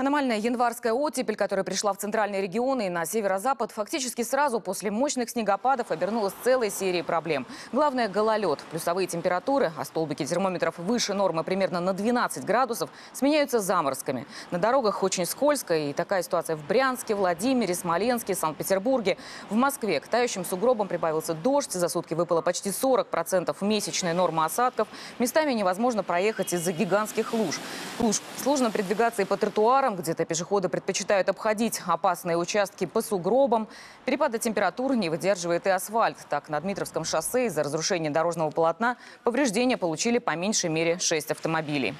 Аномальная январская оттепель, которая пришла в центральные регионы и на северо-запад, фактически сразу после мощных снегопадов обернулась целой серией проблем. Главное – гололед. Плюсовые температуры, а столбики термометров выше нормы примерно на 12 градусов, сменяются заморозками. На дорогах очень скользко, и такая ситуация в Брянске, Владимире, Смоленске, Санкт-Петербурге. В Москве к тающим сугробам прибавился дождь, за сутки выпало почти 40% месячной нормы осадков. Местами невозможно проехать из-за гигантских луж. Луж сложно передвигаться и по тротуарам, где-то пешеходы предпочитают обходить опасные участки по сугробам. Перепады температур не выдерживает и асфальт. Так, на Дмитровском шоссе из-за разрушения дорожного полотна повреждения получили по меньшей мере 6 автомобилей.